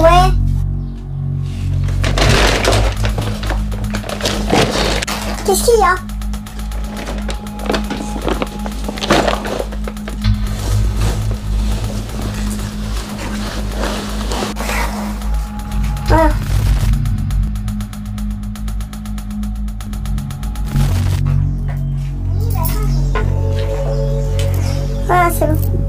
Ouais. Qu'est-ce qu'il y a? Ah, ah c'est bon.